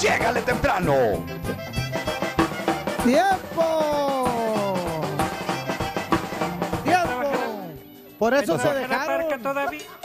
Llégale temprano. ¡Tiempo! ¡Tiempo! Por eso se dejaron. todavía?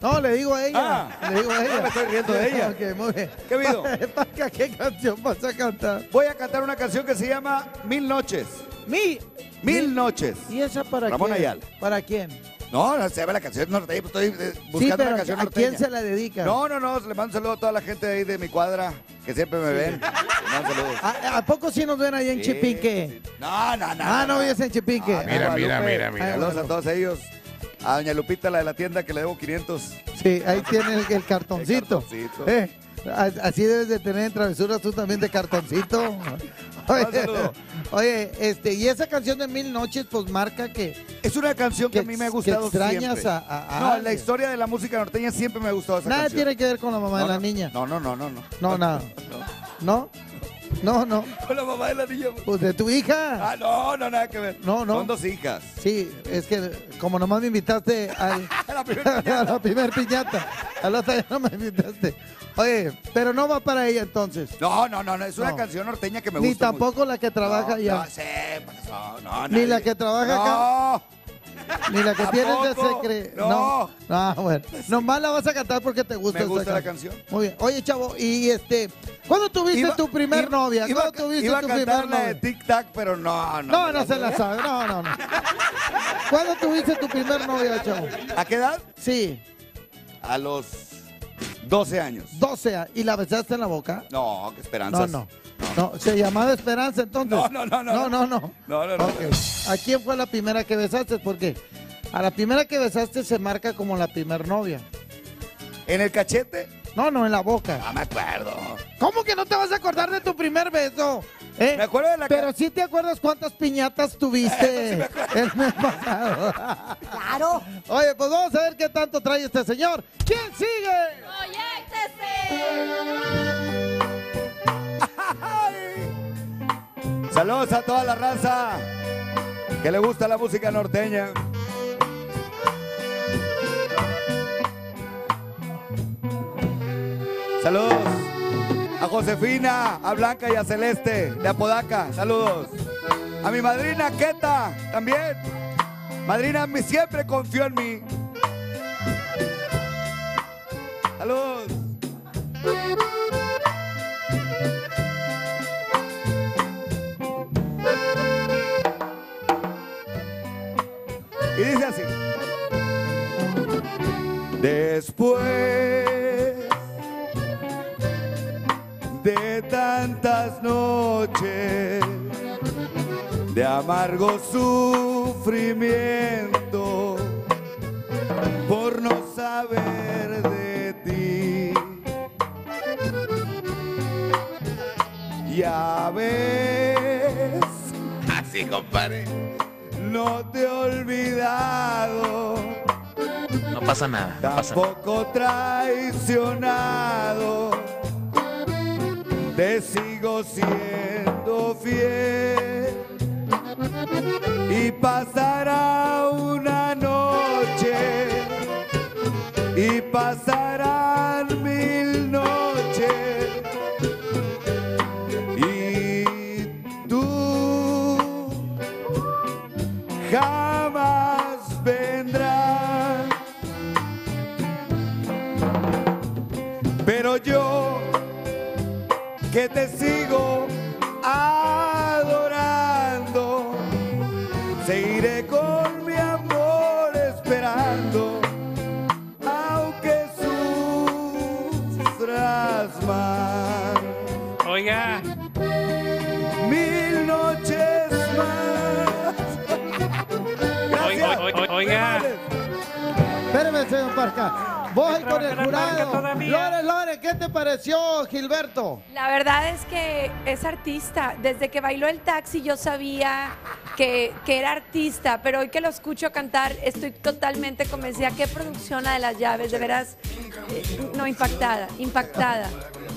No, le digo a ella. Ah. le digo a ella. me estoy riendo de ella. Ok, muy bien. ¿Qué? Paca, ¿Qué canción vas a cantar? Voy a cantar una canción que se llama Mil Noches. Mi. Mil Noches. ¿Y esa para Ramón quién? Ayala. ¿Para quién? No, no se llama la canción norteña, pues estoy eh, Sí, buscando pero una canción ¿a norteña. quién se la dedica? No, no, no, le mando un saludo a toda la gente de ahí de mi cuadra, que siempre me ven. Le mando saludos. ¿A, a poco sí nos ven ahí en Sí, Chipinque? sí. No, no, no. Ah, no vives en Chipinque. Ah, Mira, mira, Guadalupe. mira, mira. Saludos a todos ellos. A doña Lupita, la de la tienda, que le debo 500. Sí, ahí tiene el, el cartoncito. El cartoncito. Eh, así debes de tener en travesuras tú también de cartoncito. Oye, oye, este, y esa canción de Mil Noches, pues marca que Es una canción que, Que a mí me ha gustado que extrañas siempre. a- no, la historia de la música norteña siempre me ha gustado esa nada canción. tiene que ver con la mamá no, de la no, niña. No, no, no, no, no. No, nada. ¿No? No, no. Con la mamá de la niña. Pues de tu hija. Ah, no, no, nada que ver. No, no. Son dos hijas. Sí, es que como nomás me invitaste al, A la primera a la primer piñata, a la otra ya no me invitaste. Oye, pero no va para ella entonces. No, no, no, no, es una No. canción norteña que me Ni gusta tampoco la que trabaja no, allá. No, sí, pues, no, no, Ni la que trabaja no. Ni la que tienes de secreto. No. Ah, bueno. Nomás la vas a cantar porque te gusta Me gusta la canción. canción. Muy bien. Oye, chavo, y este, ¿cuándo tuviste Iba- tu primer iba- novia? Iba, ¿Cuándo tuviste iba tu primer la de novia? Tic Tac, pero no, no. No, no se la sabe. No, no, no. ¿Cuándo tuviste tu primer novia, chavo? ¿A qué edad? Sí, A los 12 años. 12 años. ¿Y la besaste en la boca? No, qué No, esperanzas. no. No, se llamaba Esperanza entonces. No, no, no, no, No, no, no. No, no, no. Ok. ¿A quién fue la primera que besaste? Porque a la primera que besaste se marca como la primer novia. ¿En el cachete? No, no, en la boca. No me acuerdo. ¿Cómo que no te vas a acordar de tu primer beso? ¿Eh? Me acuerdo de la Pero sí te acuerdas cuántas piñatas tuviste el mes pasado. Claro. Oye, pues vamos a ver qué tanto trae este señor. ¿Quién sigue? Saludos a toda la raza que le gusta la música norteña. Saludos a Josefina, a Blanca y a Celeste de Apodaca. Saludos. A mi madrina Queta también. Madrina siempre confió en mí. Saludos. Y dice así. Después de tantas noches de amargo sufrimiento por no saber de ti. Ya ves, Así, compadre. No te he olvidado. No pasa nada. No pasa nada. Tampoco traicionado, te sigo siendo fiel. Y pasará una noche, y pasarán jamás vendrás. Pero yo que te sigo adorando, Señor Parca. Voy con el jurado. Lore, Lore, ¿qué te pareció, Gilberto? La verdad es que es artista. Desde que bailó el taxi yo sabía que, que era artista, pero hoy que lo escucho cantar estoy totalmente convencida. Qué producción la de las llaves, de veras, eh, no impactada, impactada.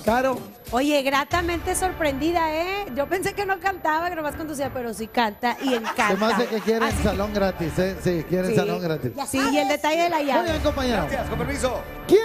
Caro, Oye, gratamente sorprendida, ¿eh? Yo pensé que no cantaba, que nomás conducía, pero sí canta y encanta. me hace que quieren Así salón gratis, ¿eh? Sí, quieren Sí. salón gratis. Sí, y el detalle de la Muy llave. bien, compañero. Gracias, con permiso. ¿Quién